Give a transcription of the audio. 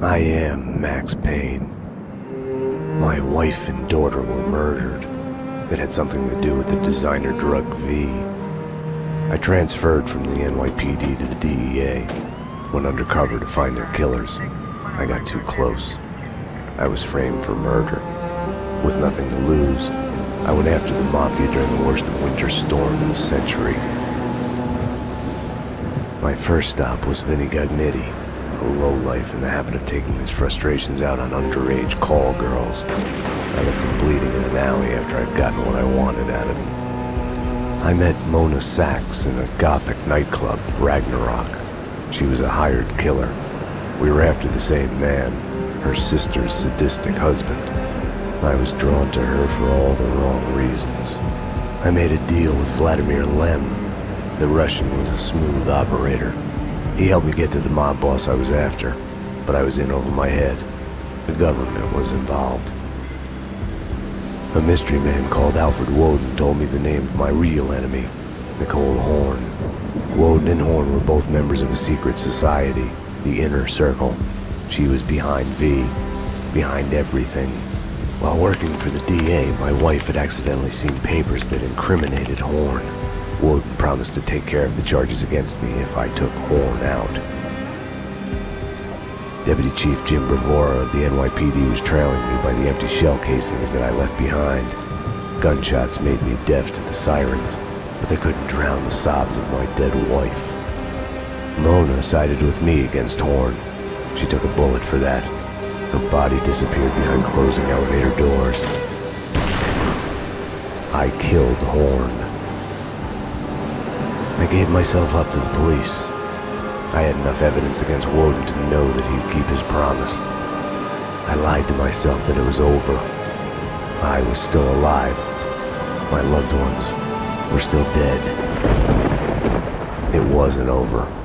I am Max Payne. My wife and daughter were murdered. It had something to do with the designer drug V. I transferred from the NYPD to the DEA, went undercover to find their killers. I got too close. I was framed for murder. With nothing to lose, I went after the Mafia during the worst winter storm in a century. My first stop was Vinny Gognitti, a lowlife in the habit of taking his frustrations out on underage call girls. I left him bleeding in an alley after I'd gotten what I wanted out of him. I met Mona Sax in a gothic nightclub, Ragnarok. She was a hired killer. We were after the same man, her sister's sadistic husband. I was drawn to her for all the wrong reasons. I made a deal with Vladimir Lem. The Russian was a smooth operator. He helped me get to the mob boss I was after, but I was in over my head. The government was involved. A mystery man called Alfred Woden told me the name of my real enemy, Nicole Horne. Woden and Horne were both members of a secret society, the Inner Circle. She was behind V, behind everything. While working for the DA, my wife had accidentally seen papers that incriminated Horne. Woden promised to take care of the charges against me if I took Horne out. Deputy Chief Jim Bravura of the NYPD was trailing me by the empty shell casings that I left behind. Gunshots made me deaf to the sirens, but they couldn't drown the sobs of my dead wife. Mona sided with me against Horne. She took a bullet for that. Her body disappeared behind closing elevator doors. I killed Horne. I gave myself up to the police. I had enough evidence against Woden to know that he'd keep his promise. I lied to myself that it was over. I was still alive. My loved ones were still dead. It wasn't over.